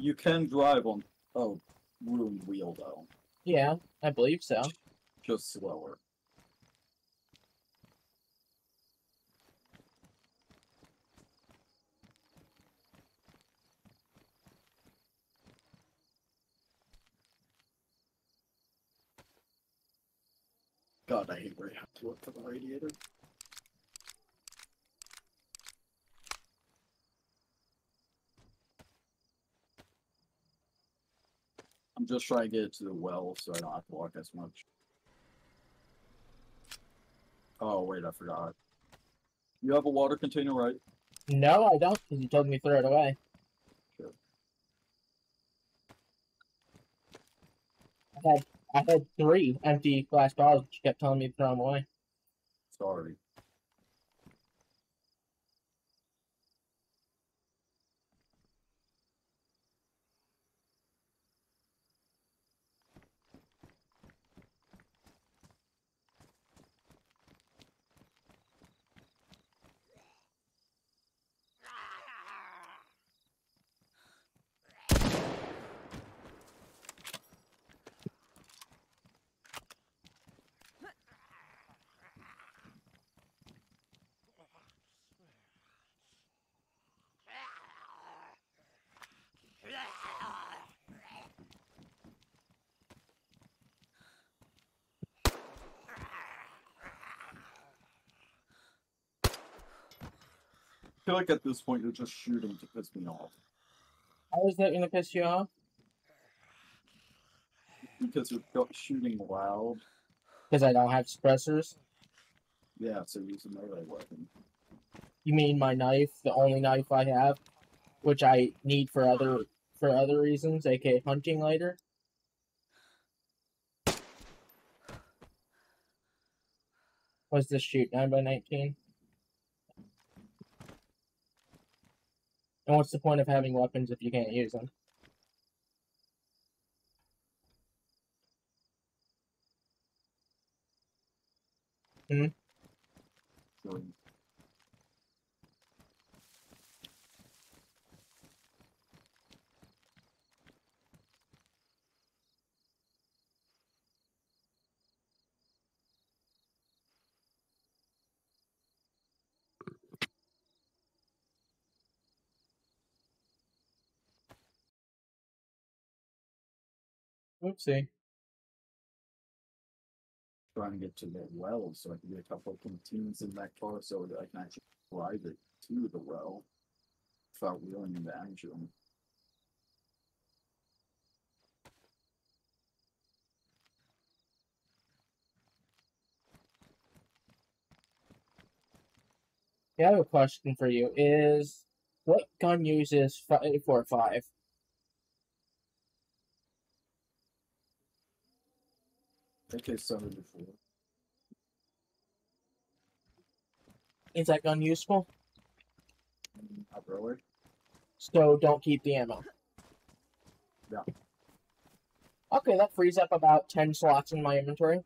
You can drive on a ruined wheel though, Yeah, I believe so. just slower. God, I hate where you have to look for the radiator. I'm just trying to get it to the well so I don't have to walk as much. Oh, wait, I forgot. You have a water container, right? No, I don't, because you told me to throw it away. Sure. I had I had three empty glass bottles, but you kept telling me to throw them away. Sorry. Feel like at this point you're just shooting to piss me off. How is that gonna piss you off? Because you're shooting loud. Because I don't have suppressors. Yeah, so use a melee weapon. You mean my knife, the only knife I have, which I need for other for other reasons, aka hunting later. What's this shoot? Nine by nineteen. And what's the point of having weapons if you can't use them? Hmm? So, Oopsie. Trying to get to the well so I can get a couple of canteens in that car so that I can actually drive it to the well without wheeling into action. Yeah, I have a question for you. Is what gun uses 545? That kid. Is that gun useful? Not really. So don't keep the ammo. Yeah. Okay, that frees up about 10 slots in my inventory.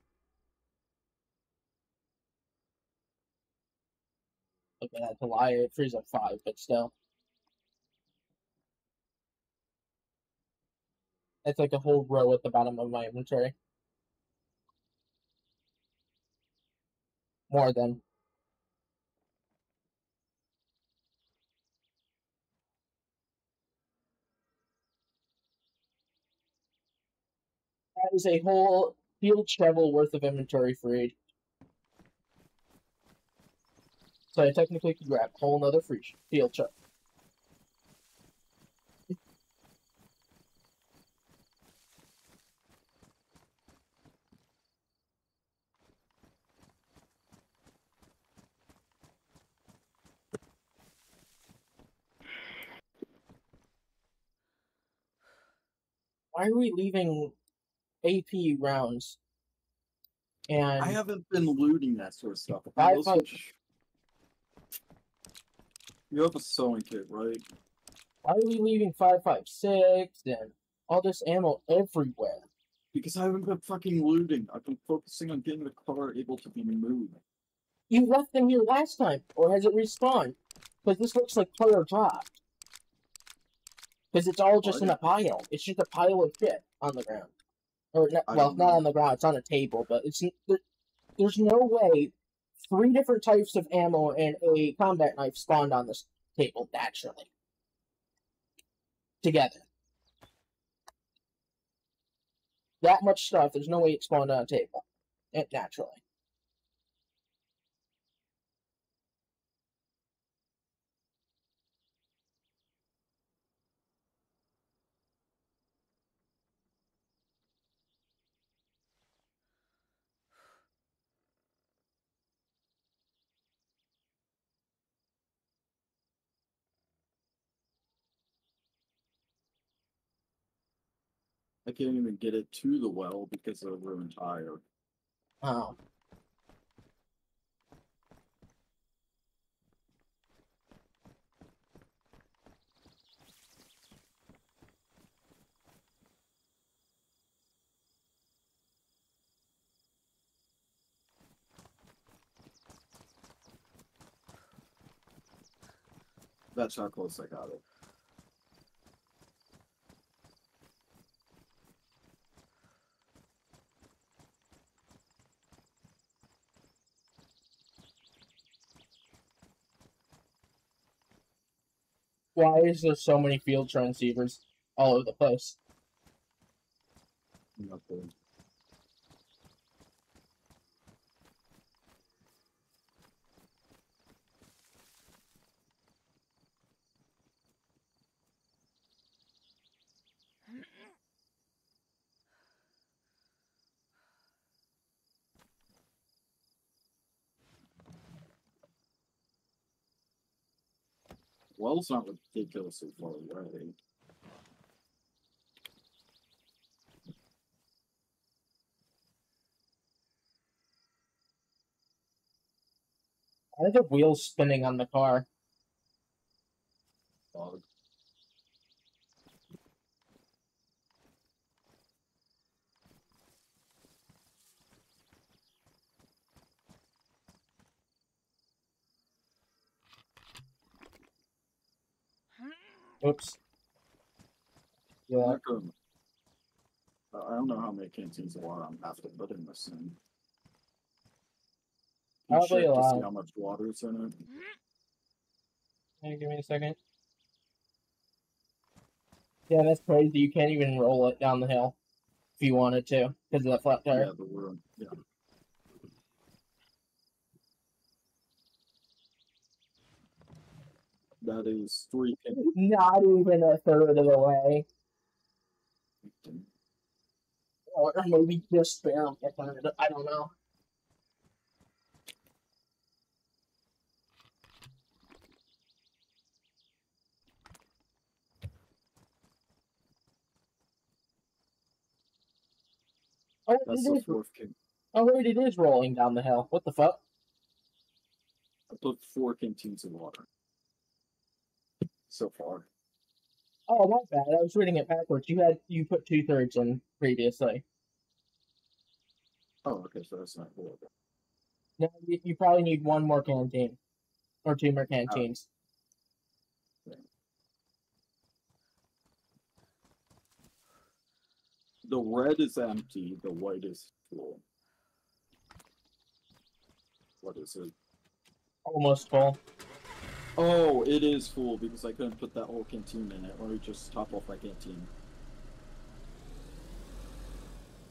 Okay, that's a lie. It frees up 5, but still. It's like a whole row at the bottom of my inventory. More than. That is a whole field shovel worth of inventory freed. So I technically could grab a whole nother free field shovel. Why are we leaving AP rounds? And I haven't been looting that sort of stuff. I I also thought- j- You have a sewing kit, right? why are we leaving five five six and all this ammo everywhere? Because I haven't been fucking looting. I've been focusing on getting the car able to be moved. You left them here last time, or has it respawned? Because this looks like player dropped. Because it's all just in a pile. It's just a pile of shit on the ground. Or not, well, don't on the ground. It's on a table, but it's there's no way three different types of ammo and a combat knife spawned on this table naturally together. That much stuff. There's no way it spawned on a table. It naturally. I can't even get it to the well because of the ruined tire. Oh. That's how close I got it. Why is there so many field transceivers all over the place? Nothing. Well's not ridiculously far away. Why are the wheels spinning on the car? Dog. Oops. Yeah. I don't know how many canteens of water I'm have to put in this thing. You Probably check a to see lot. how much water's in it? Hey, give me a second. Yeah, that's crazy. You can't even roll it down the hill if you wanted to because of the flat tire. Yeah, the ruin. Yeah. That is three. Not even a third of the way. Or maybe just barely a third. I don't know. Oh, That's the is, fourth can. oh, wait, it is rolling down the hill. What the fuck? I put four canteens of water. So far. Oh, my bad. I was reading it backwards. You had you put two thirds in previously. Oh, okay, so that's not horrible. No, you, you probably need one more canteen or two more oh. canteens. The red is empty, the white is full. What is it? Almost full. Oh, it is full because I couldn't put that whole canteen in it. Let me just top off my canteen.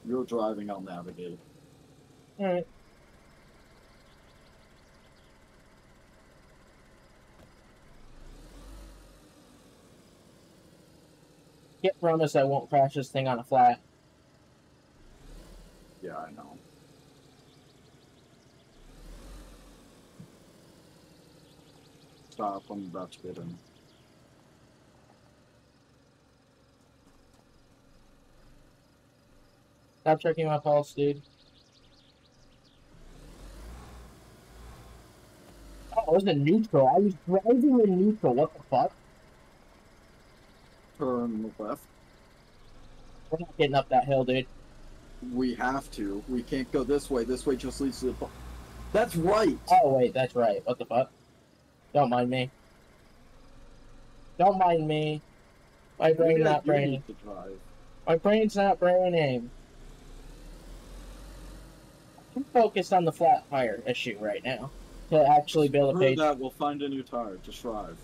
You're driving, I'll navigate. Alright. Get promise I won't crash this thing on a flat. Yeah, I know. Stop, I'm about to get in. Stop checking my pulse, dude. Oh, I was in neutral. I was driving in neutral. What the fuck? Turn left. We're not getting up that hill, dude. We have to. We can't go this way. This way just leads to the. That's right! Oh, wait, that's right. What the fuck? Don't mind me. Don't mind me. My brain Maybe I not braining. to. My brain's not braining. I'm focused on the flat tire issue right now. To actually build a page. that, we'll find a new tire. Just drive.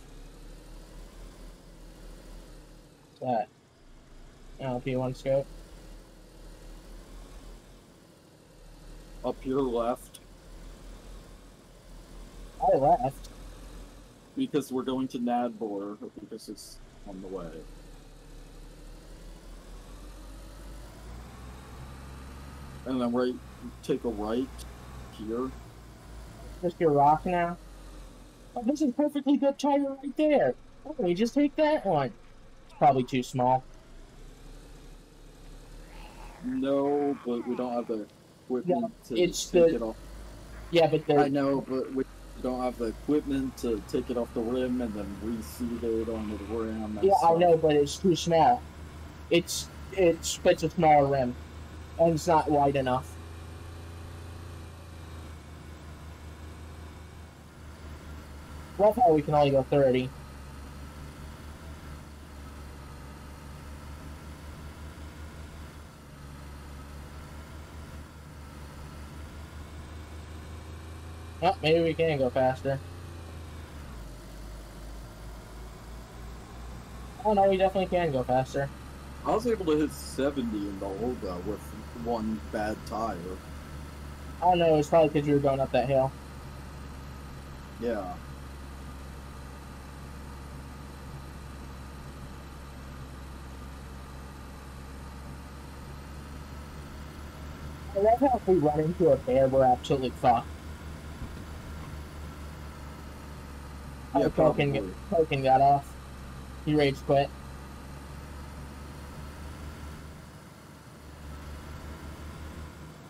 That. Oh, PU scope. Up your left, I left. Because we're going to Nadbor, because it's on the way. And then right, take a right here. Just your rock now. Oh, this is perfectly good tire right there. Why don't we just take that one? It's probably too small. No, but we don't have the equipment to it's take the- it off. Yeah, but I know, but we don't have the equipment to take it off the rim and then reseat it onto the rim. yeah, I know, but it's too small. It's it's fits a smaller rim, and it's not wide enough. Well, how we can only go thirty. Oh, maybe we can go faster. Oh no, we definitely can go faster. I was able to hit 70 in the Olga with one bad tire. I don't know, it's probably because you were going up that hill. Yeah. I love how if we run into a bear, we're absolutely fucked. Yeah, Token, probably. Token got off. He rage quit.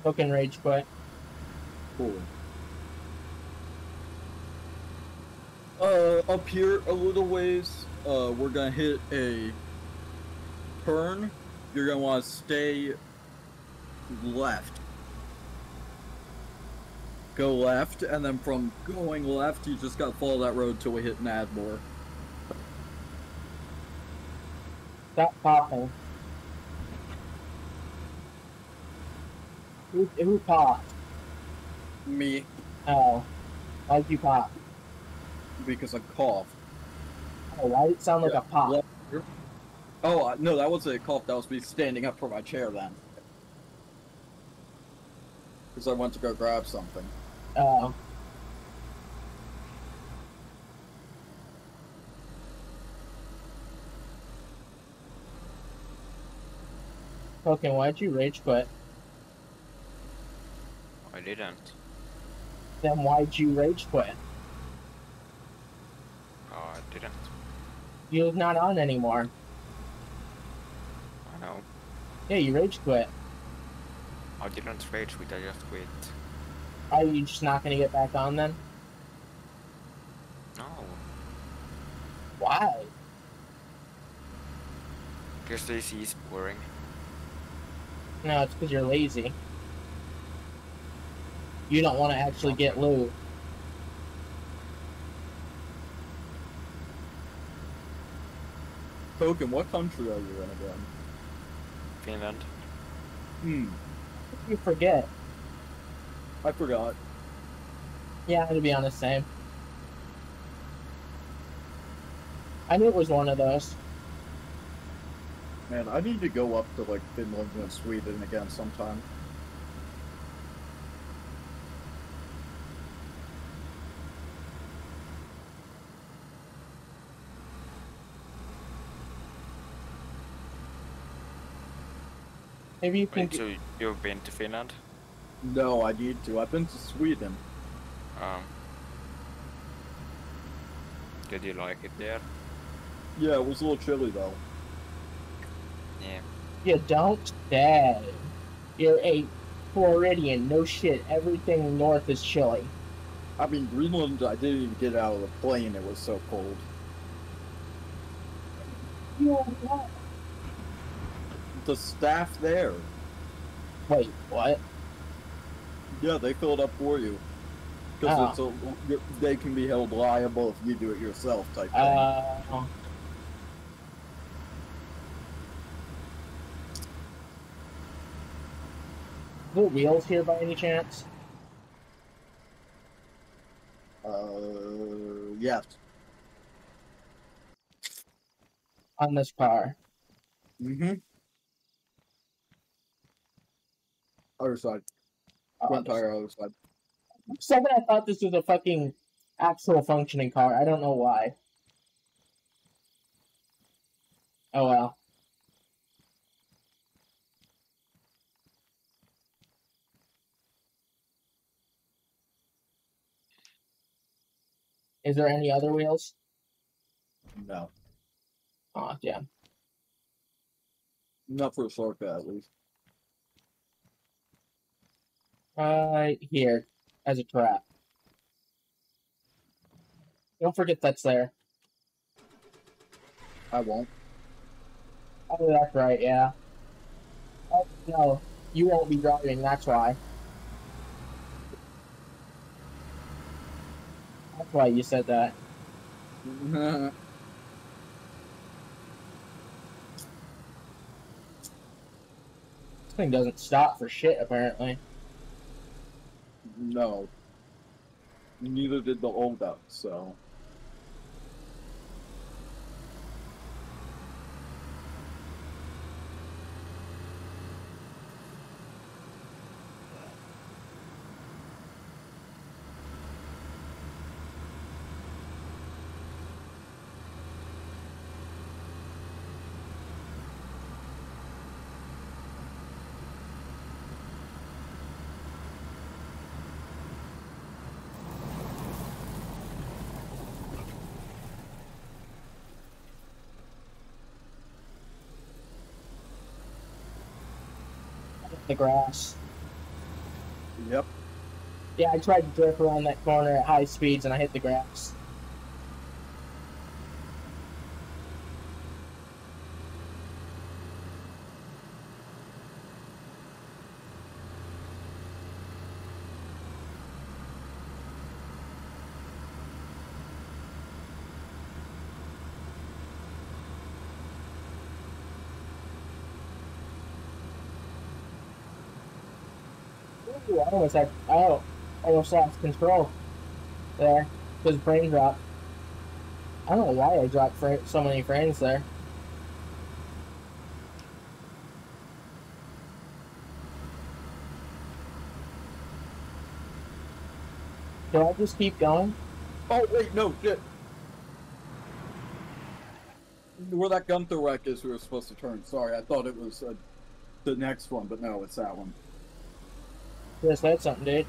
Token rage quit. Cool. Uh, up here a little ways, uh, we're gonna hit a turn. You're gonna want to stay left. Go left, and then from going left, you just gotta follow that road till we hit Nadbor. Stop popping. Who, who coughed? Me, Oh. Why'd you cough? because I coughed. Oh, why did it sound like Yeah, a pop? Oh, uh, no, that wasn't a cough. That was me standing up from my chair then. Because I went to go grab something. Oh. Okay, why'd you rage quit? I didn't. Then why'd you rage quit? Oh, I didn't. You're not on anymore. I know. Yeah, you rage quit. I didn't rage quit, I just quit. Are you just not gonna get back on then? No. Why? Because this is boring. No, it's because you're lazy. You don't want to actually get loot. Token, what country are you in again? Finland. Hmm, You forget. I forgot. Yeah, to be honest, same. I knew it was one of those. Man, I need to go up to like Finland and Sweden again sometime. Maybe you can. Wait, so you've been to Finland? No, I need to. I've been to Sweden. Um. Did you like it there? Yeah, it was a little chilly though. Yeah. You don't say. You're a Floridian. No shit. Everything north is chilly. I mean, Greenland, I didn't even get out of the plane. It was so cold. You are what? The staff there, Wait, what? Yeah, they fill it up for you. Because oh. Ah. they can be held liable if you do it yourself type thing. Uh, the wheels here by any chance? Uh, yes. On this car. Mm-hmm. Other side. Front tire, other side. for a second I thought this was a fucking actual functioning car. I don't know why. Oh well. Is there any other wheels? No. Oh, damn. Not for a shortcut, at least. Right here, as a trap. Don't forget that's there. I won't. Oh, that's right, yeah. Oh, no, you won't be driving, that's why. That's why you said that. This thing doesn't stop for shit, apparently. No. Neither did the old up, so. The grass. Yep. Yeah, I tried to drift around that corner at high speeds and I hit the grass. Ooh, I almost had, oh, I almost lost control there because frame drop. I don't know why I dropped so many frames there. Do I just keep going? Oh, wait, no, shit. Where that Gunther wreck is, we were supposed to turn. Sorry, I thought it was uh, the next one, but no, it's that one. Just that's something, dude.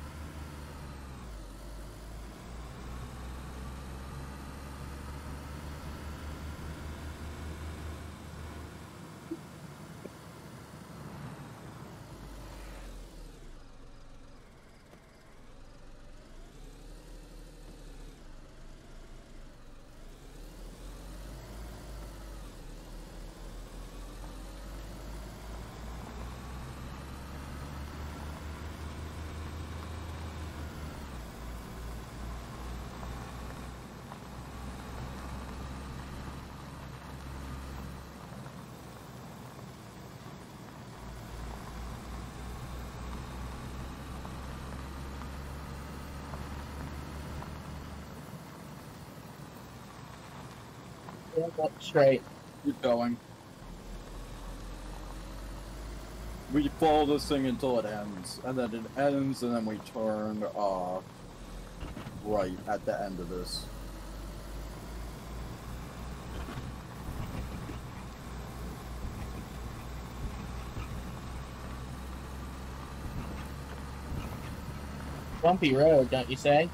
Yeah, that's straight. Keep going. We follow this thing until it ends, and then it ends, and then we turn uh right at the end of this. Bumpy road, don't you say?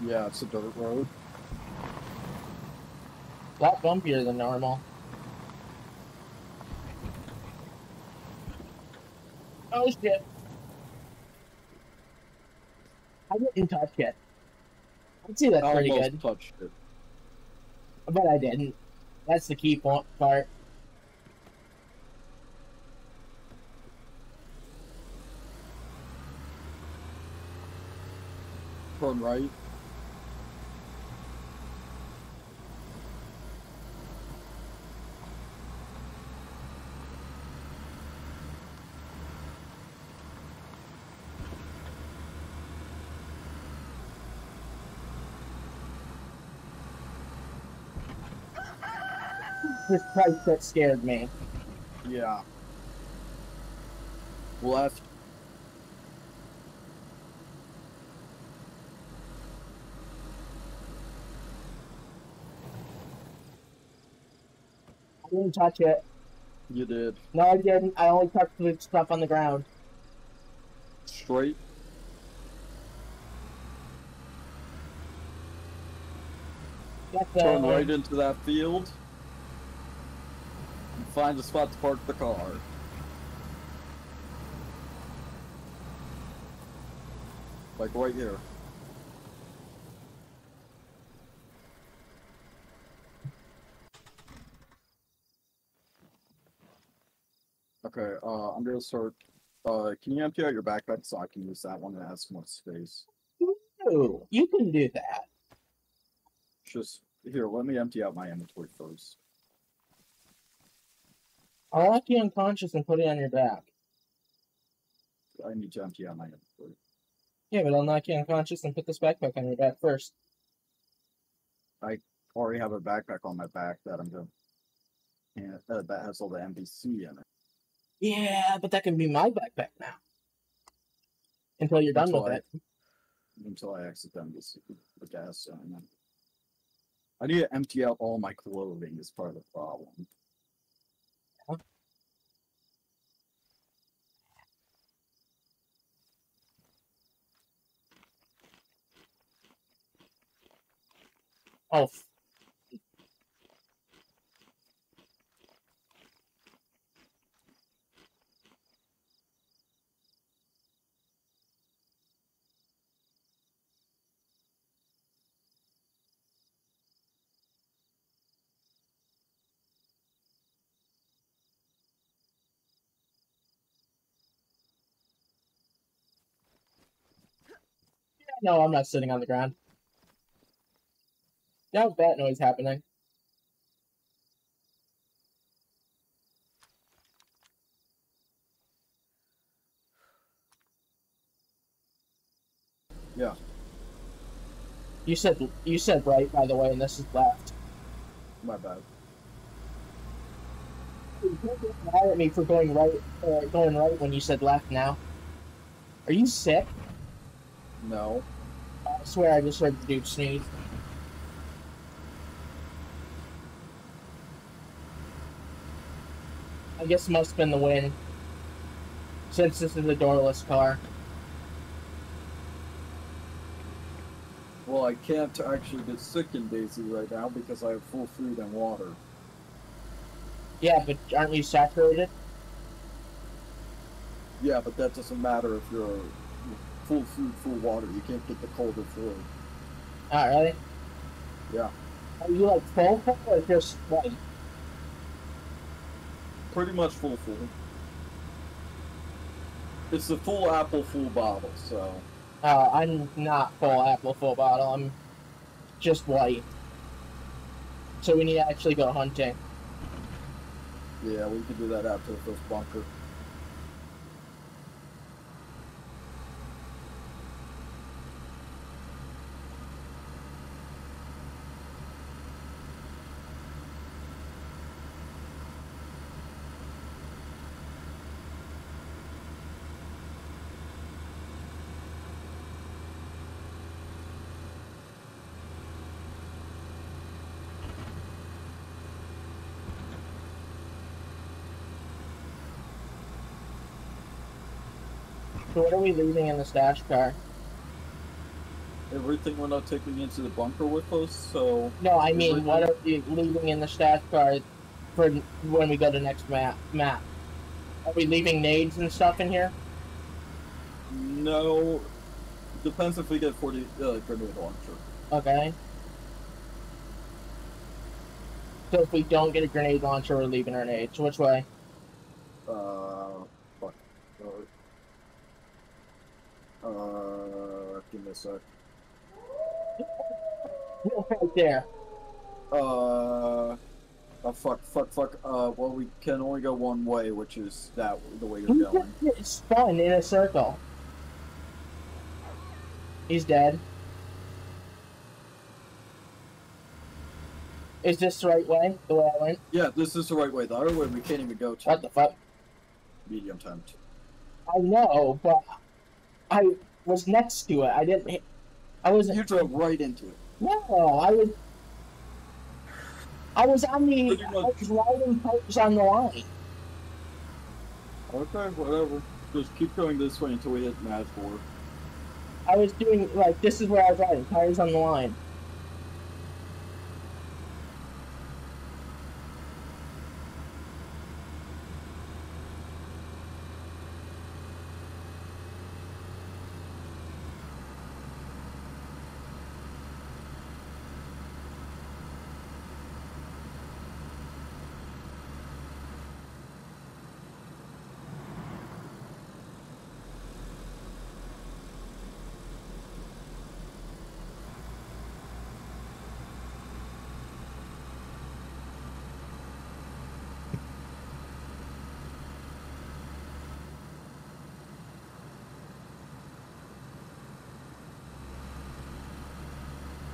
Yeah, it's a dirt road. A lot bumpier than normal. Oh shit. I didn't touch it. I'd say that's I pretty good, touched it. but I didn't. That's the key point part. Turn right. His price that scared me. Yeah. Left. I didn't touch it. You did. No, I didn't. I only touched the stuff on the ground. Straight. Turn right into that field. Find a spot to park the car. Like right here. Okay, uh, I'm gonna start. Uh, can you empty out your backpack so I can use that one and have some more space? Ooh, you can do that. Just here, let me empty out my inventory first. I'll knock you unconscious and put it on your back. I need to empty out my inventory. Yeah, but I'll knock you unconscious and put this backpack on your back first. I already have a backpack on my back that I'm gonna and uh, that has all the NBC in it. Yeah, but that can be my backpack now. Until you're done Until with I- it. until I exit the NBC the gas station. I need to empty out all my clothing is part of the problem. Oh, no, I'm not sitting on the ground. Now that noise happening. Yeah. You said you said right, by the way, and this is left. My bad. You can't get mad at me for going right, uh, going right when you said left. Now, are you sick? No. I swear I just heard the dude sneeze. I guess it must have been the wind. Since this is a doorless car. Well, I can't actually get sick in DayZ right now because I have full food and water. Yeah, but aren't you saturated? Yeah, but that doesn't matter if you're full food, full water. You can't get the colder flu. Not really. Yeah. Are you like full full or just like Pretty much full full. It's a full apple full bottle, so uh, I'm not full apple full bottle, I'm just white. So we need to actually go hunting. yeah, we can do that after the first bunker. So what are we leaving in the stash car? Everything we're not taking into the bunker with us, so No, I mean what are we leaving in the stash car for when we go to next map map? Are we leaving nades and stuff in here? no. Depends if we get 40 uh, grenade launcher. Okay. So if we don't get a grenade launcher, we're leaving our nades. Which way? Uh, fuck. Uh, give me a sec. right there. Uh, oh, fuck, fuck, fuck. Uh, well, we can only go one way, which is that the way you're going. It's spun in a circle. He's dead. Is this the right way? The way I went? Yeah, this is the right way. The other way we can't even go to. What the fuck? Medium temp. I know, but I was next to it. I didn't. hit- I wasn't. You drove right into it. No, I was. I was on the. I was riding pipes on the line. Okay, whatever. Just keep going this way until we hit Mad 4. I was doing like this is where I was riding tires on the line.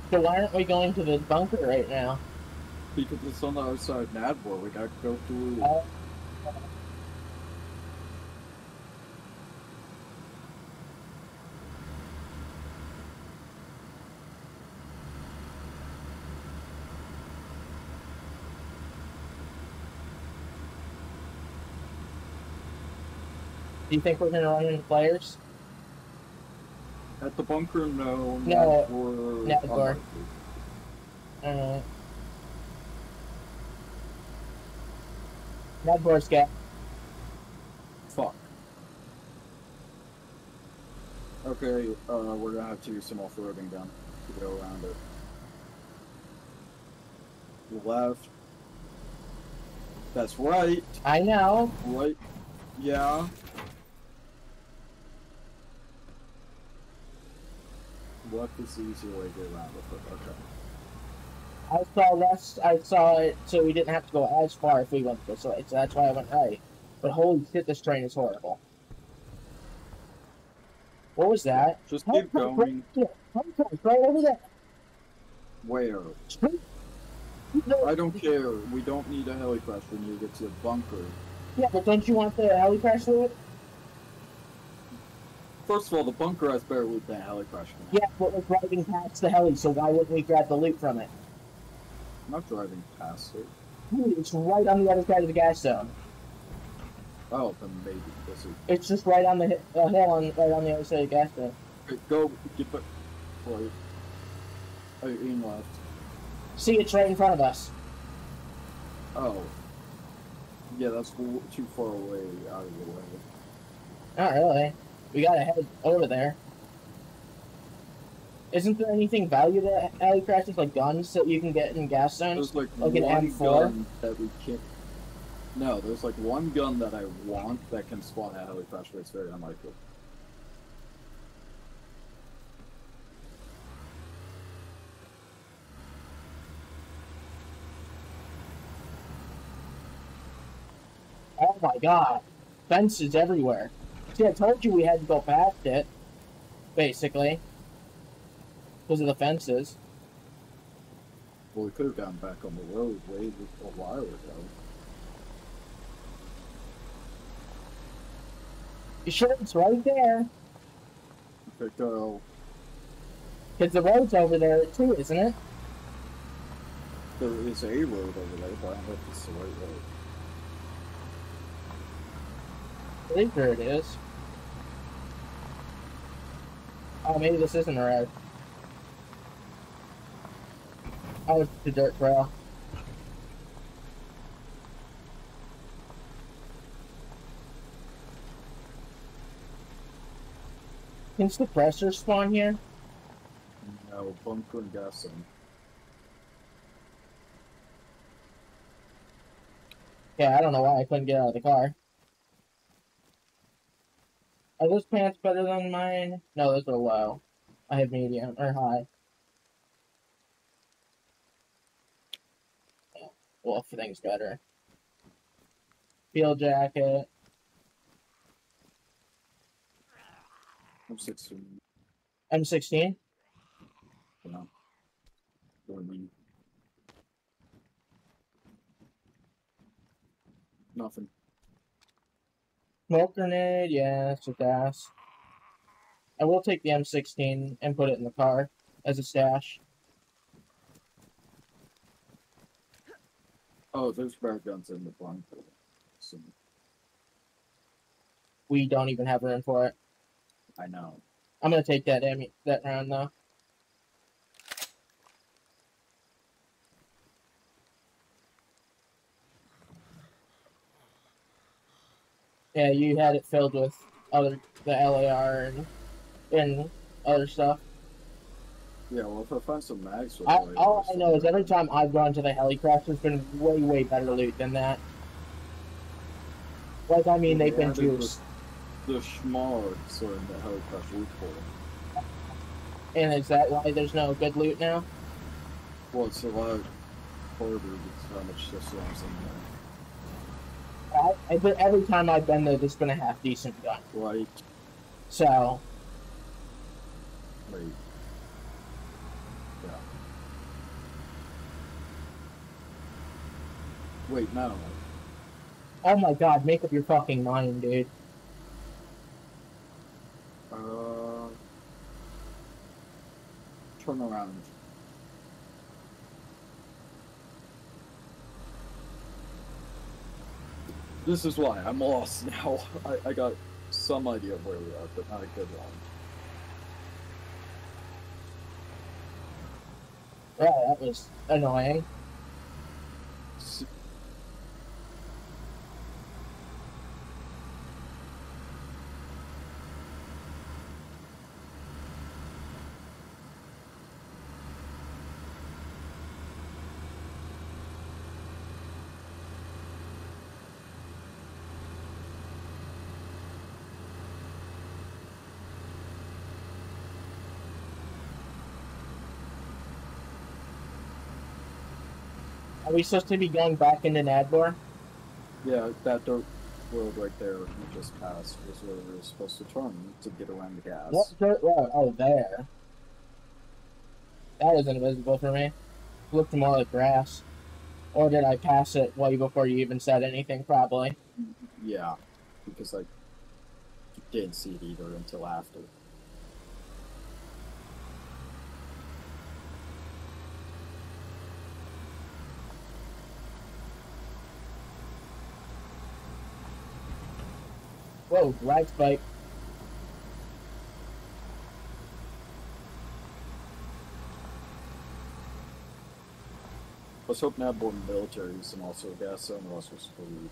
So why aren't we going to the bunker right now? Because it's on the other side of Nadbor. We gotta go through. Oh. Do you think we're gonna run into players? The bunker, no. No, Nadbor. Nadbor. unlikely. Uh, that board's got Fuck. Okay, uh, we're gonna have to use some off-roading then to go around it. Left. That's right. I know. Right. Yeah. Left is the easier way to get around it, but okay. I saw less. I saw it, so we didn't have to go as far if we went this way. So that's why I went right. But holy shit, this train is horrible. What was that? Just Home keep court going. Right, here. Home court right over there. Where? No, I don't care. We don't need a heli crash. We need to get to the bunker. Yeah, but don't you want the heli crash through it? First of all, the bunker has better loot than a heli crash. Yeah, but we're driving past the heli, so why wouldn't we grab the loot from it? I'm not driving past it. Dude, it's right on the other side of the gas zone. Oh, then maybe. This is. It's just right on the uh, hill on right on the other side of the gas zone. Okay, go. Get back. Right. Oh, aim left. See, it's right in front of us. Oh. Yeah, that's too far away out of the way. Not really. We gotta head over there. Isn't there anything valued at alley crashes, like guns that you can get in gas zones? There's like, Like one M4? gun that we can't. No, there's like one gun that I want that can spawn a heli crash, but it's very unlikely. Oh my god. Fences everywhere. See, I told you we had to go past it. Basically. Because of the fences. Well, we could have gotten back on the road way a while ago. You sure it's right there? Okay, go. Because the road's over there too, isn't it? There is a road over there, but I don't know if it's the right road. I think there it is. Oh, maybe this isn't a road. Oh, it's the dirt trail. Can suppressors spawn here? No, bunker and. Yeah, I don't know why I couldn't get out of the car. Are those pants better than mine? No, those are low. I have medium, or high. Well, thing's better. Field jacket. I'm 16. I'm 16? No. Nothing. Smoke grenade, yeah, it's just ass. I will take the M16 and put it in the car as a stash. Oh, there's bear guns in the. So, We don't even have room for it. I know. I'm gonna take that that round though. Yeah, you had it filled with other the LAR and and other stuff. Yeah, well, if I find some mags I, the all I'll know is every time I've gone to the helicraft, there's been way way better loot than that. Like I mean, they've been Yeah, juiced, The schmarts are in the helicopter loophole. and is that why there's no good loot now? Well, it's a lot harder with how much stuff's in there. I, I, but every time I've been there, there's been a half decent gun. Like, So like, yeah. Wait, no. Oh my god, make up your fucking mind, dude. Uh, turn around. This is why I'm lost now. I, I got some idea of where we are, but not a good one. Yeah, that was annoying. Are we supposed to be going back into Nadbor? Yeah, that dirt road right there we just passed was where we were supposed to turn to get around the gas. What dirt road? Oh, there. That was invisible for me. Looked more like grass. Or did I pass it way before you even said anything? Probably. Yeah, because I didn't see it either until after. Whoa, lag spike. Let's hope not born militaries and also gas or else we're screwed.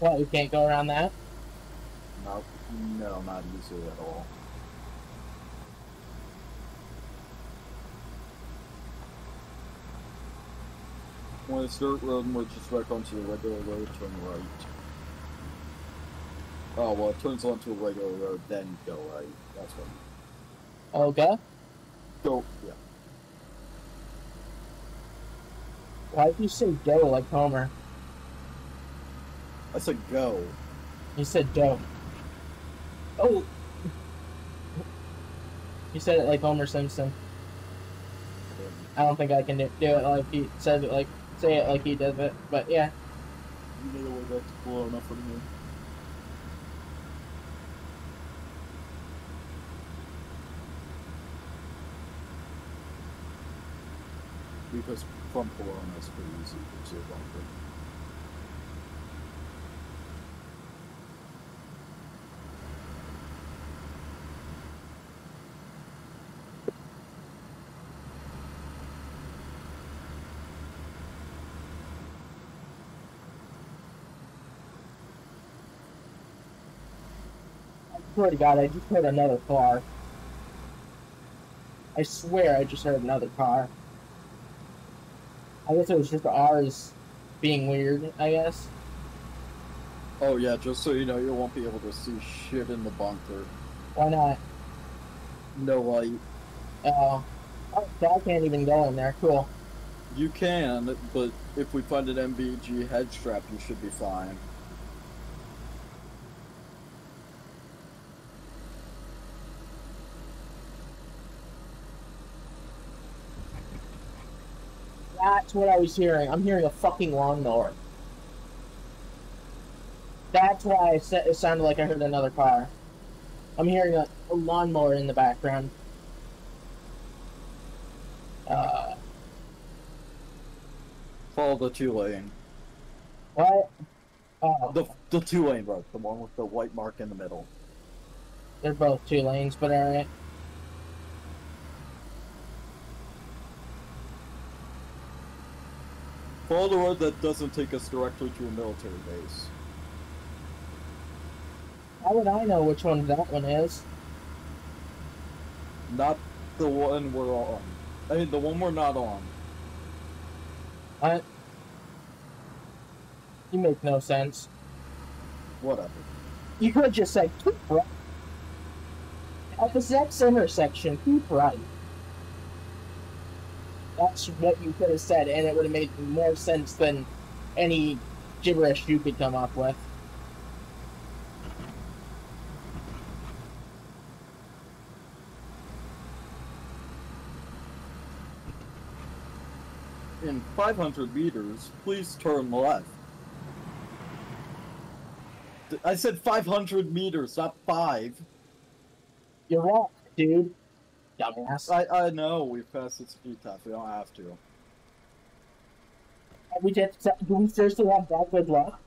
What, we can't go around that? Not, no, not easily at all. When it's dirt road and we're just back onto the regular road, turn right. Oh, well, it turns onto a regular road, then go right. That's what. Oh, okay. Go, yeah. Why'd you say go like Homer? I said go. You said go. Oh! You said it like Homer Simpson. I don't think I can do it like he says it, like say it like he does it. But yeah, You know the way that's blown enough from here. Because from Corona it's pretty easy to bunker. I swear to God, I just heard another car. I swear I just heard another car. I guess it was just ours being weird. I guess. Oh yeah, just so you know, you won't be able to see shit in the bunker. Why not? No light. Oh, oh, so I can't even go in there. Cool. You can, but if we find an NVG head strap, you should be fine. That's what I was hearing. I'm hearing a fucking lawnmower. That's why I said it sounded like I heard another car. I'm hearing a, a lawnmower in the background. Uh, Follow the two lane. what? Oh, The the two lane road, the one with the white mark in the middle. they're both two lanes, but alright. Follow the road that doesn't take us directly to a military base. How would I know which one that one is? Not the one we're on. I mean, the one we're not on. I. You make no sense. Whatever. You could just say, keep right. At this next intersection, keep right. That's what you could have said, and it would have made more sense than any gibberish you could come up with. In 500 meters, please turn left. I said 500 meters, not five. You're wrong, dude. Dumbass. I I know we've passed the speed test. We don't have to. we just do we seriously have that good luck?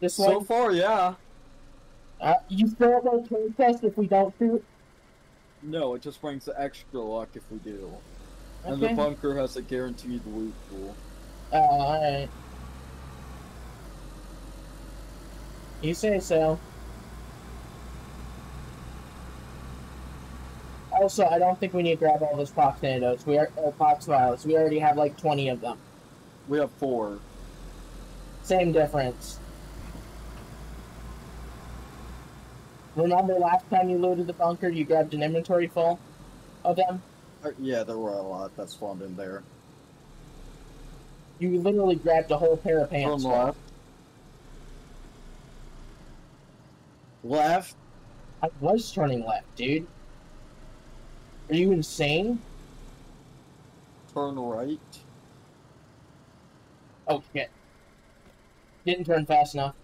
This So one, far, yeah. uh, you still have a test if we don't shoot. No, it just brings the extra luck if we do. And the bunker has a guaranteed loot pool. Uh, alright. You say so. Also, I don't think we need to grab all those pox antidotes. We are uh, pox vials. We already have like twenty of them. We have four. Same difference. Remember last time you looted the bunker, you grabbed an inventory full of them. Uh, yeah, there were a lot that spawned in there. You literally grabbed a whole pair of pants. full. left. Left. I was turning left, dude. Are you insane? Turn right. Oh shit. Didn't turn fast enough.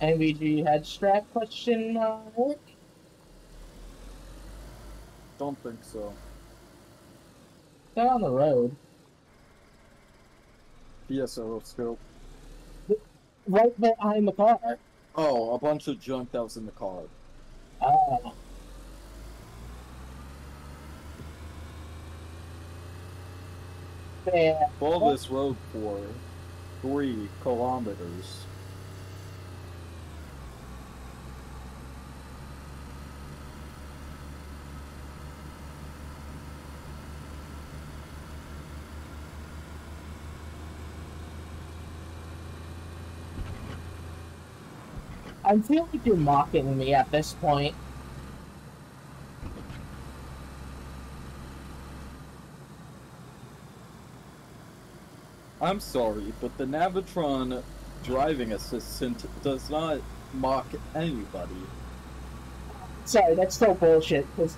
NVG head strap question mark? Don't think so. They're on the road. PSO scope. Right behind the car. Oh, a bunch of junk that was in the car. Ah. Oh. Man, Follow this road for three kilometers. I feel like you're mocking me at this point. I'm sorry, but the Navitron driving assistant does not mock anybody. Sorry, that's so bullshit. Because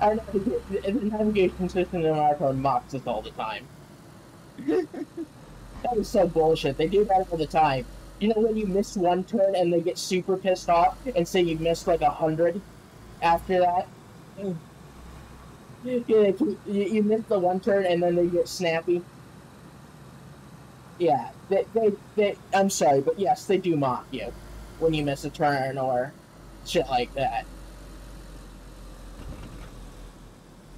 our the navigation system in our phone mocks us all the time. That is so bullshit. They do that all the time. You know when you miss one turn and they get super pissed off and say you missed like a hundred after that? Yeah, you, you miss the one turn and then they get snappy. Yeah, they, they, they, I'm sorry, but yes, they do mock you when you miss a turn or shit like that.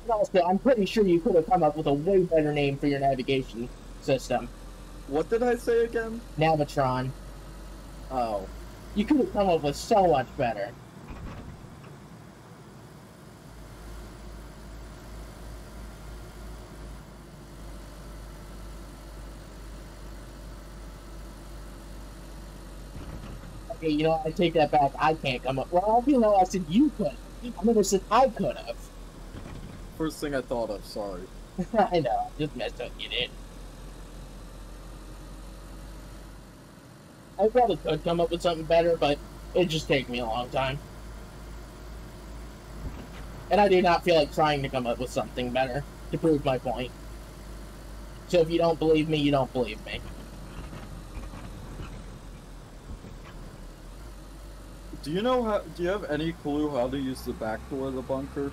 And Also, I'm pretty sure you could have come up with a way better name for your navigation system. What did I say again? Navitron. Oh, You could have come up with so much better. Okay, you know, I take that back. I can't come up. Well, you know, I said you could. I'm gonna say I could have. first thing I thought of, sorry. I know, I just messed up you did. I probably could come up with something better, but it'd just take me a long time. And I do not feel like trying to come up with something better to prove my point. So if you don't believe me, you don't believe me. Do you know how? Do you have any clue how to use the back door of the bunker?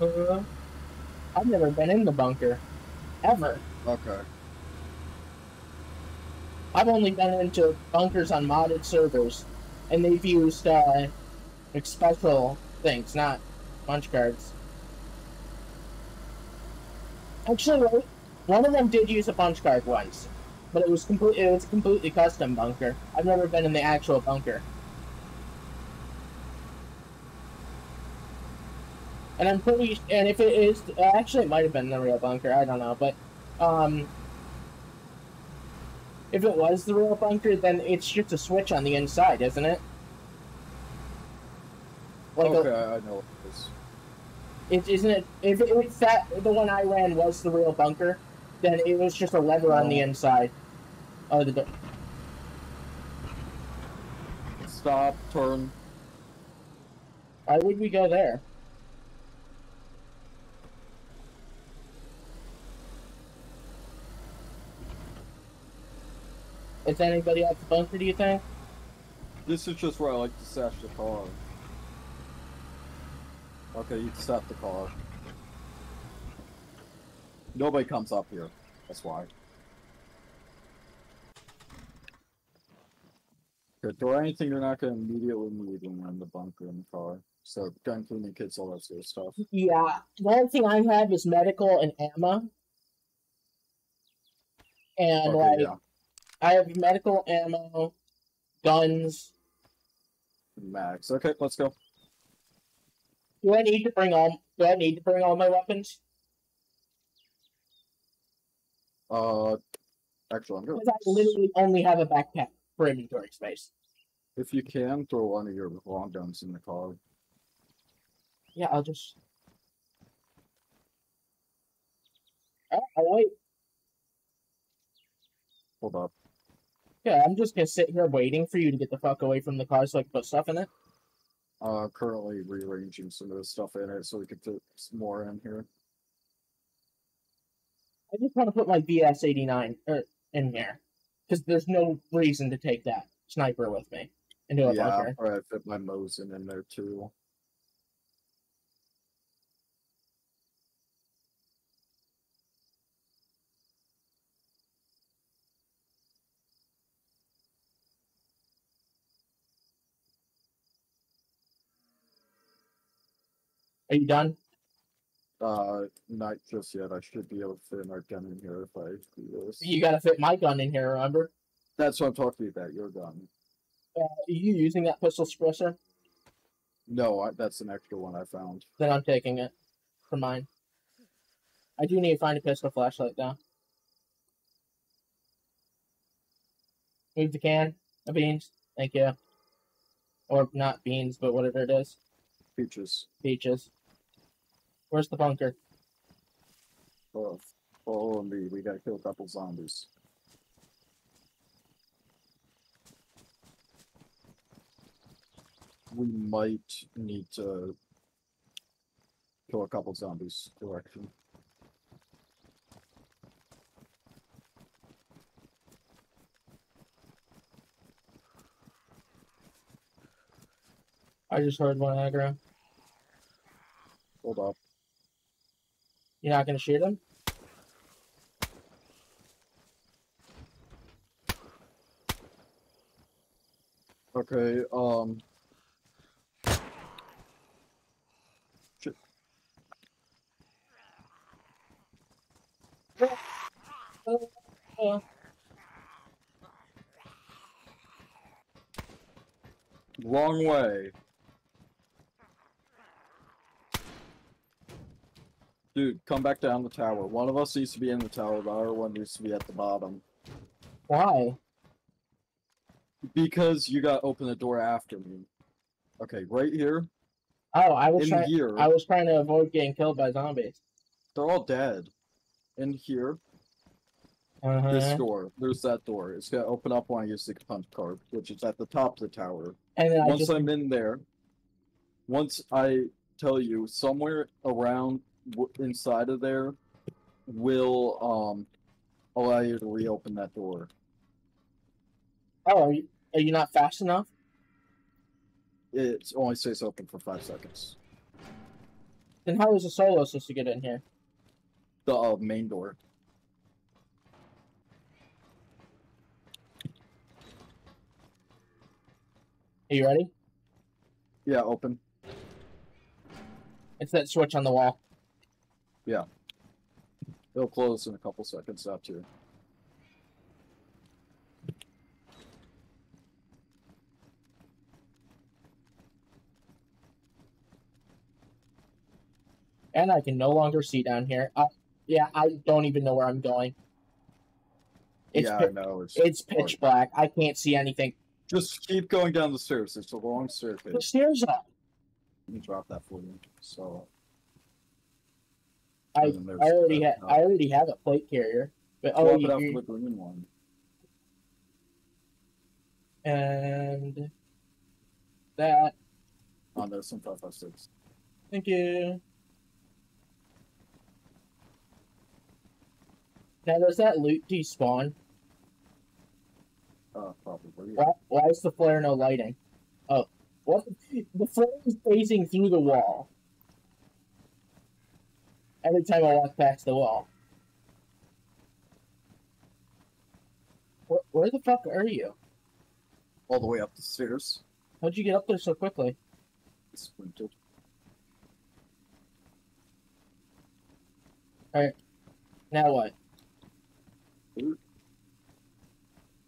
Uh, I've never been in the bunker. Ever. Okay. I've only been into bunkers on modded servers, and they've used uh, special things, not punch cards. Actually, one of them did use a punch card once, but it was complete. It was a completely custom bunker. I've never been in the actual bunker. And I'm pretty, and if it is, actually, it might have been the real bunker. I don't know, but um, if it was the real bunker, then it's just a switch on the inside, isn't it? Like okay, a, I know what it is. it isn't it. If, it- if that the one I ran was the real bunker, then it was just a lever on the Oh. inside. Oh, the door. Stop. Turn. Why would we go there? Is anybody at the bunker? Do you think? This is just where I like to stash the car. Okay, you can stop the car. Nobody comes up here. That's why. Good. Do anything you're not going to immediately need when you're in the bunker in the car. So, gun cleaning kits, all that sort of stuff. Yeah. The only thing I have is medical and ammo. And Okay, like yeah. I have medical ammo, guns. Max. Okay, let's go. Do I need to bring all do I need to bring all my weapons? Uh, actually, I'm going Because I literally only have a backpack for inventory space. If you can, throw one of your long guns in the car. Yeah, I'll just Oh, I'll wait. Hold up. Yeah, I'm just gonna sit here waiting for you to get the fuck away from the car so I can put stuff in it. Uh, currently rearranging some of the stuff in it so we can fit some more in here. I just want to put my BS-89 er, in here because there's no reason to take that sniper with me into a yeah, bunker. or I fit my Mosin in there too. Are you done? Uh, not just yet. I should be able to fit my gun in here if I do this. You gotta fit my gun in here. Remember? That's what I'm talking about. Your gun. Uh, are you using that pistol suppressor? No, I, that's an extra one I found. Then I'm taking it for mine. I do need to find a pistol flashlight though. Move the can of beans. Thank you. Or not beans, but whatever it is. Peaches. Peaches. Where's the bunker? Oh, follow me. We gotta kill a couple zombies. We might need to kill a couple zombies. Correction. I just heard one aggro. Hold up. You're not gonna shoot him? Okay, um. Uh, way. Dude, come back down the tower. One of us needs to be in the tower, the other one needs to be at the bottom. why? Because you gotta open the door after me. Okay, right here, Oh, I was in trying. here, I was trying to avoid getting killed by zombies. they're all dead. In here, Uh-huh. this door, there's that door. It's gonna open up when I use the punch card, which is at the top of the tower. And then once just I'm in there, once I tell you somewhere around inside of there will um allow you to reopen that door. Oh, are you, are you not fast enough? It only stays open for five seconds. Then how is a solo supposed to get in here? The uh, main door. Are you ready? Yeah, open. It's that switch on the wall. It'll close in a couple seconds after. And I can no longer see down here. Uh, yeah, I don't even know where I'm going. It's yeah, I know. It's, it's pitch black. I can't see anything. Just keep going down the stairs. It's a long surface. The stairs up. Let me drop that for you. So I, And then there's I already that ha- I already have a plate carrier. But oh, swap it out the green one. and that. Oh, there's some five five six. Thank you. Now, does that loot despawn? Uh, probably. Why, why is the flare no lighting? Oh, what? The flare is phasing through the wall. Every time I walk past the wall. Where, where the fuck are you? All the way up the stairs. How'd you get up there so quickly? Sprinted. Alright. Now what? Ooh.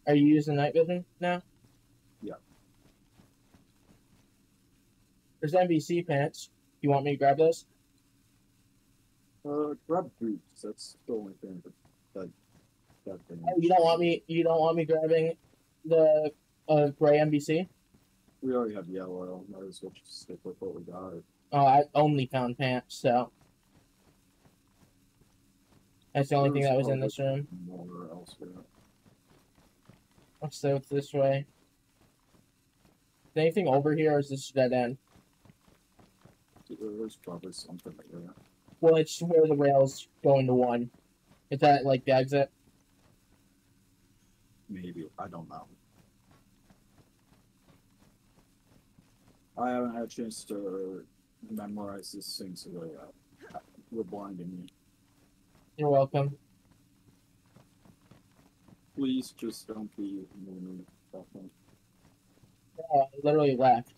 Are you using night vision now? Yeah. There's NBC pants. You want me to grab those? Uh, grab boots. That's the only thing that that, thing. Oh, you don't want me. You don't want me grabbing the uh, gray NBC. We already have yellow. Might as well just stick with what we got. Oh, I only found pants, so that's the only thing that was in this room. More elsewhere. Let's say it's this way. Is anything over here, or is this dead end? There's probably something that. Well, it's where the rails go into one. Is that like the exit? Maybe I don't know. I haven't had a chance to memorize this thing, so uh, you're blinding you. You're welcome. Please just don't be I literally left.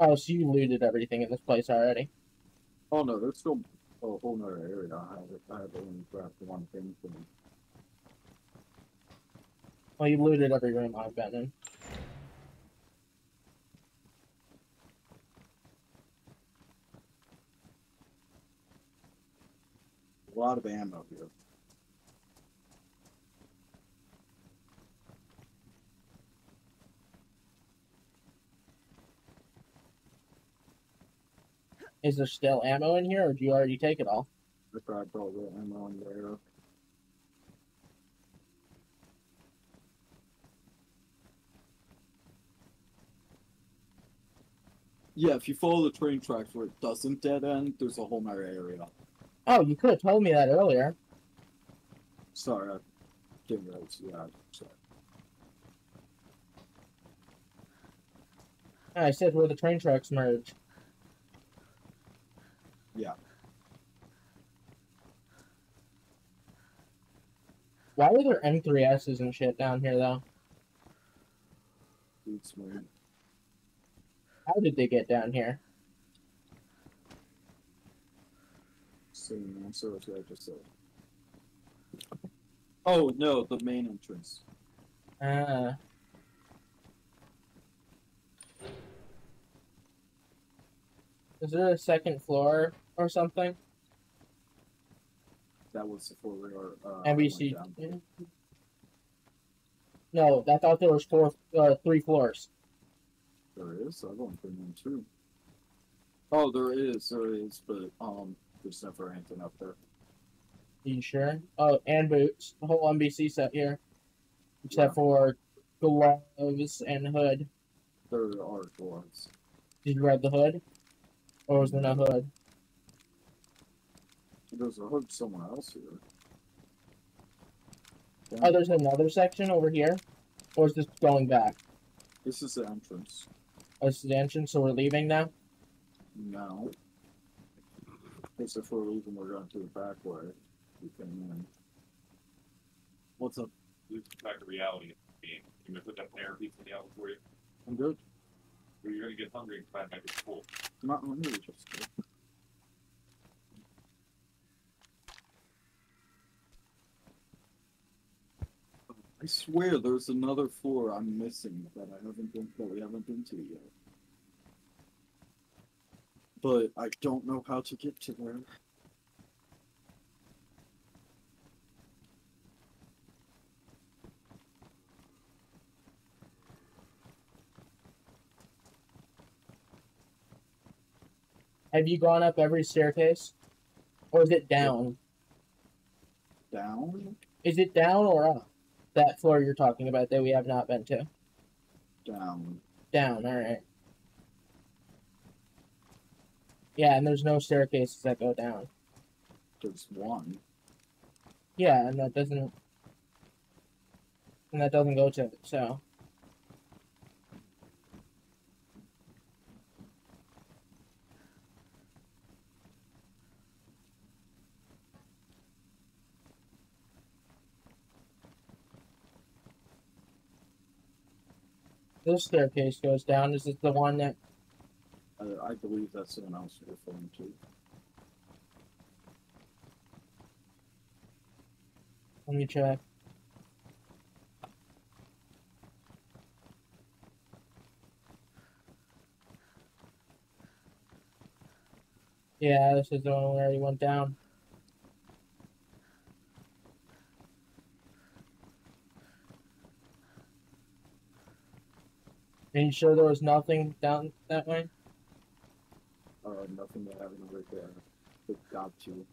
Oh, so you looted everything in this place already. Oh no, there's still a whole nother area. I have, I have only grabbed one thing from Well, you looted every room I've been in. a lot of ammo here. Is there still ammo in here, or do you already take it all? I grabbed all the ammo in there. Yeah, if you follow the train tracks where it doesn't dead end, there's a whole nother area. Oh, you could have told me that earlier. Sorry, I didn't realize. Yeah, sorry. I said where the train tracks merge. Yeah. Why are there M3Ss and shit down here, though? Boots, man. How did they get down here? Same answer as what I just said. Oh no, the main entrance. Ah. Is there a second floor or something? That was before we were. Uh, NBC. No, I thought there was four, uh, three floors. There is. I've only been in two. Oh, there is. There is, but um, there's never anything up there. you sure? Oh, and boots. The whole NBC set here, except Yeah. for gloves and hood. There are gloves. Did you grab the hood, or was there no hood? There's a hood somewhere else here. Oh, there's another section over here, or is this going back? This is the entrance. Oh, this is the entrance, so we're leaving now. No. Because if we're leaving, we're going to the back way. We came in. What's up? Let's get back to reality. Game. You gonna put that air piece in the oven for you? I'm good. Or you're gonna get hungry and find back at school. I'm not hungry, just good. I swear there's another floor I'm missing that I haven't been that we haven't been to yet. But I don't know how to get to there. Have you gone up every staircase, or is it down? Down? Is it down or up? That floor you're talking about that we have not been to. Down. Down. All right. Yeah, and there's no staircases that go down. There's one. Yeah, and that doesn't. And that doesn't go to it. So this staircase goes down. Is it the one that? Uh, I believe that's the one I was referring to. Let me check. Yeah, this is the one where he went down. Are you sure there was nothing down that way? Uh, nothing that having right there. It got to.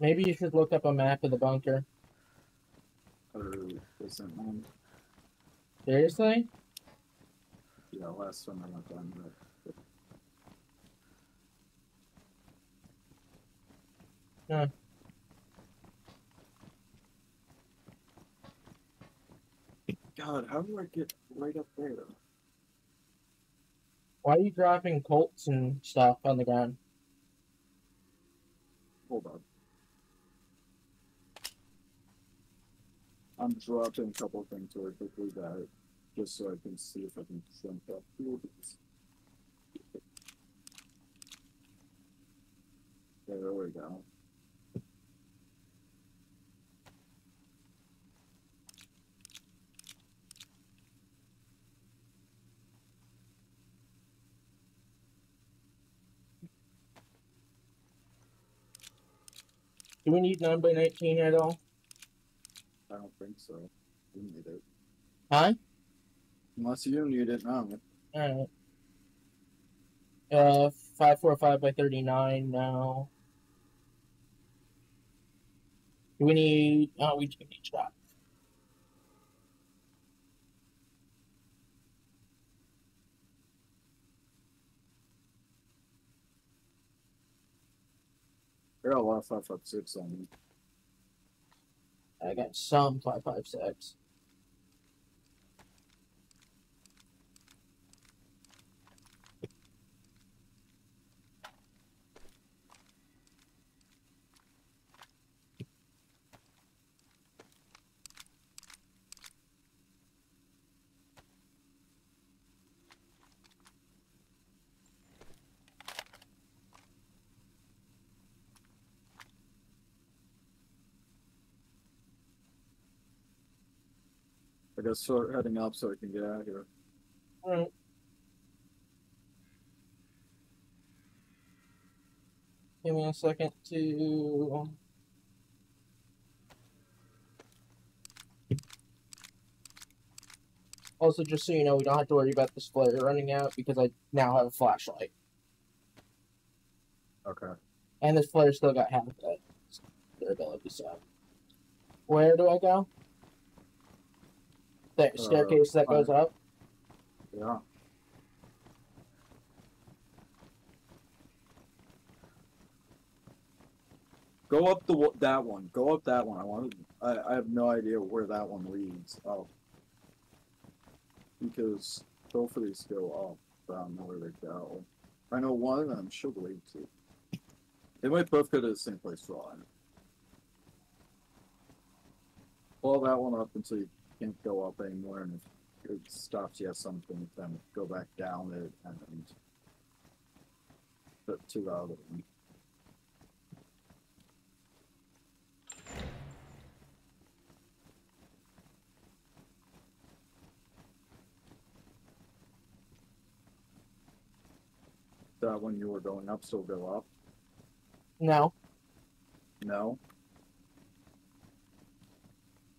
Maybe you should look up a map of the bunker. Or isn't one. Seriously? Yeah, last time I went down there. Huh. God, how do I get right up there? Why are you dropping colts and stuff on the ground? Hold on. I'm dropping a couple things really quickly that just so I can see if I can jump up these. There we go. Do we need 9 by 19 at all? I don't think so. You need it. Huh? Unless you need it now. Alright. Uh, 545 by 39 now. Do we need. Oh, we do need shot. I got a lot of 556 on me. I got some 556. to start heading up so I can get out of here. All right. Give me a second to. Um, also, just so you know, we don't have to worry about this flare running out because I now have a flashlight. Okay. And this flare still got half of it. Durability, so. Where do I go? Uh, staircase that goes up. Yeah. Go up the that one. Go up that one. I want. I I have no idea where that one leads. Oh. Because both of these go up. But I don't know where they go. I know one of them should lead to. They might both go to the same place for all I know. Follow that one up until you can't go up anymore, and if it stops you at something, then go back down it and put to the other one. That when you were going up still go up? No, No?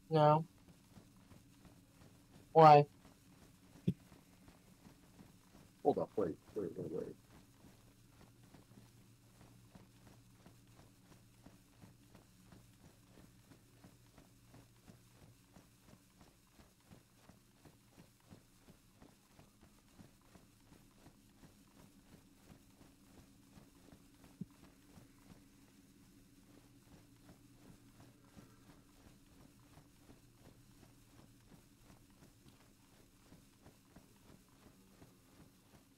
no. Why? Hold up, wait, wait, wait, wait.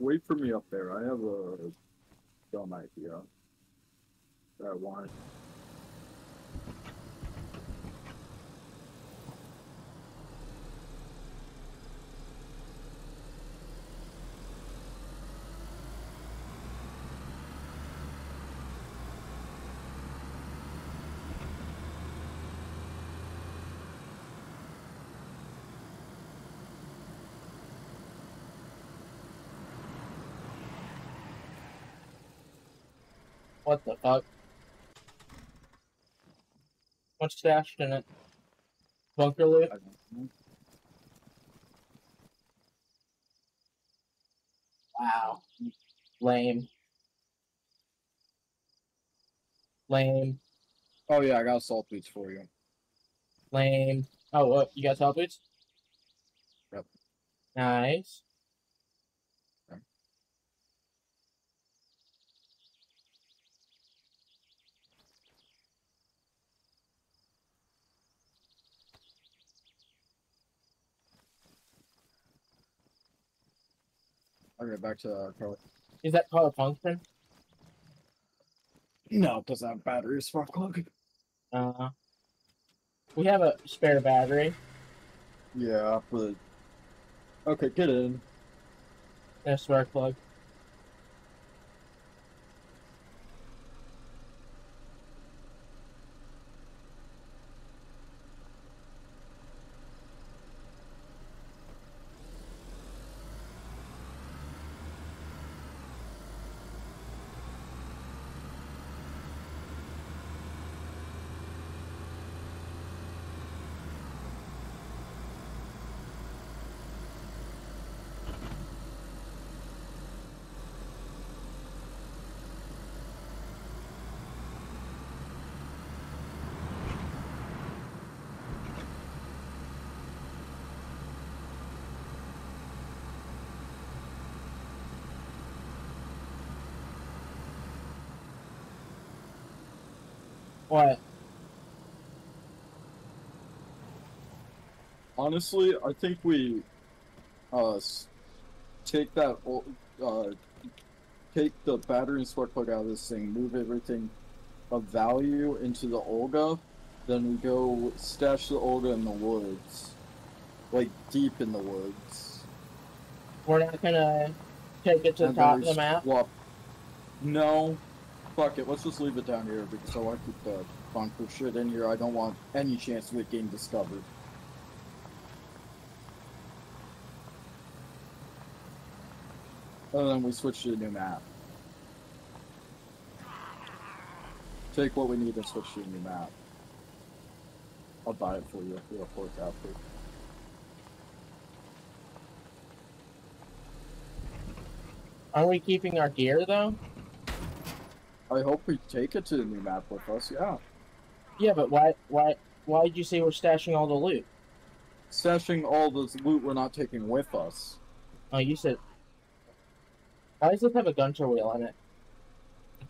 Wait for me up there. I have a dumb idea. That I want. What the fuck? What's stashed in it? Bunker loot? Wow. Lame. Lame. Oh yeah, I got salt boots for you. Lame. Oh, what? You got salt boots? Yep. Nice. Okay, back to uh, Carly. Is that called a function? No, it doesn't have battery spark plug. Uh, we have a spare battery Yeah, but okay, get in. and a spark plug. What? Honestly, I think we uh take that uh take the battery and spark plug out of this thing, move everything of value into the Olga, then we go stash the Olga in the woods, like deep in the woods. We're not gonna take it to the And then top of the map? swap- No, fuck it, let's just leave it down here because I want to keep the bunker shit in here. I don't want any chance of it getting discovered. And then we switch to a new map. Take what we need and switch to a new map. I'll buy it for you if you're a out for Aren't we keeping our gear though? I hope we take it to the new map with us. Yeah, Yeah, but why why why did you say we're stashing all the loot? stashing all the loot we're not taking with us. Oh, you said. Why does it have a Gunter wheel on it?